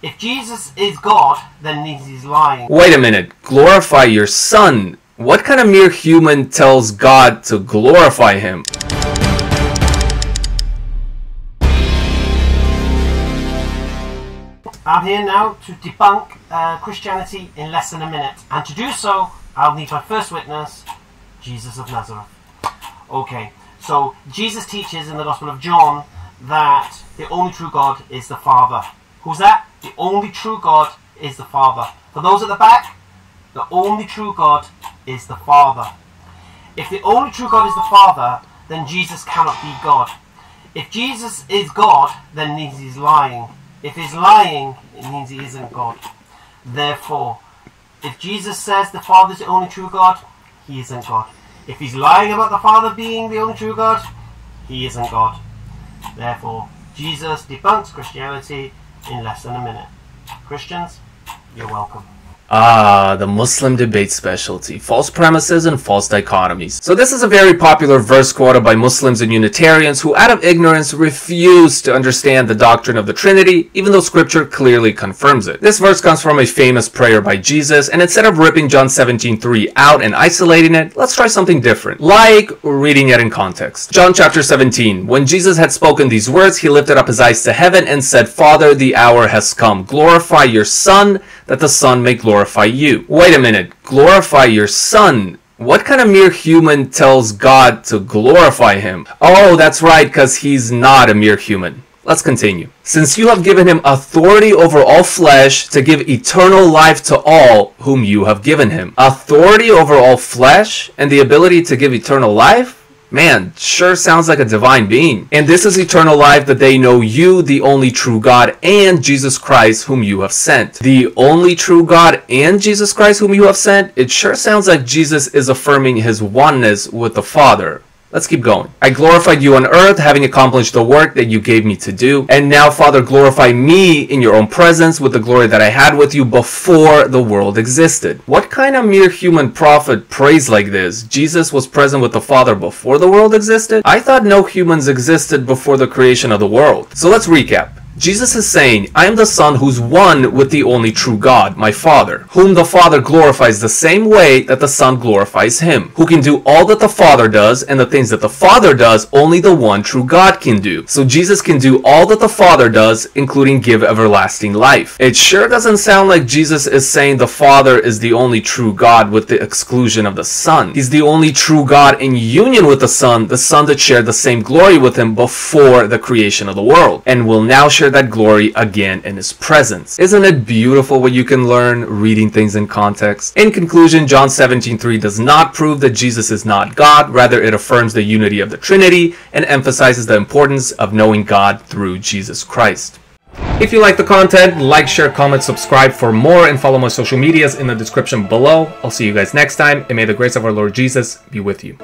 If Jesus is God, then he's lying. Wait a minute. Glorify your son. What kind of mere human tells God to glorify him? I'm here now to debunk uh, Christianity in less than a minute. And to do so, I'll need my first witness, Jesus of Nazareth. Okay, so Jesus teaches in the Gospel of John that the only true God is the Father. Who's that? The only true God is the Father. For those at the back, the only true God is the Father. If the only true God is the Father, then Jesus cannot be God. If Jesus is God, then means he's lying. If he's lying, it means he isn't God. Therefore, if Jesus says the Father is the only true God, he isn't God. If he's lying about the Father being the only true God, he isn't God. Therefore, Jesus debunks Christianity in less than a minute. Christians, you're welcome. Ah, the Muslim debate specialty, false premises and false dichotomies. So this is a very popular verse quoted by Muslims and Unitarians who out of ignorance refuse to understand the doctrine of the Trinity, even though scripture clearly confirms it. This verse comes from a famous prayer by Jesus, and instead of ripping John 17.3 out and isolating it, let's try something different, like reading it in context. John chapter 17, when Jesus had spoken these words, he lifted up his eyes to heaven and said, Father, the hour has come. Glorify your Son, that the Son may glorify you. Wait a minute, glorify your Son? What kind of mere human tells God to glorify him? Oh, that's right, because he's not a mere human. Let's continue. Since you have given him authority over all flesh to give eternal life to all whom you have given him. Authority over all flesh and the ability to give eternal life? Man, sure sounds like a divine being. And this is eternal life that they know you, the only true God, and Jesus Christ, whom you have sent. The only true God and Jesus Christ, whom you have sent? It sure sounds like Jesus is affirming his oneness with the Father. Let's keep going. I glorified you on earth, having accomplished the work that you gave me to do. And now, Father, glorify me in your own presence with the glory that I had with you before the world existed. What kind of mere human prophet prays like this? Jesus was present with the Father before the world existed? I thought no humans existed before the creation of the world. So let's recap. Jesus is saying, I am the Son who's one with the only true God, my Father, whom the Father glorifies the same way that the Son glorifies him, who can do all that the Father does, and the things that the Father does, only the one true God can do. So Jesus can do all that the Father does, including give everlasting life. It sure doesn't sound like Jesus is saying the Father is the only true God with the exclusion of the Son. He's the only true God in union with the Son, the Son that shared the same glory with him before the creation of the world, and will now share that glory again in his presence. Isn't it beautiful what you can learn reading things in context? In conclusion, John 17:3 does not prove that Jesus is not God, rather it affirms the unity of the Trinity and emphasizes the importance of knowing God through Jesus Christ. If you like the content, like, share, comment, subscribe for more, and follow my social medias in the description below. I'll see you guys next time, and may the grace of our Lord Jesus be with you.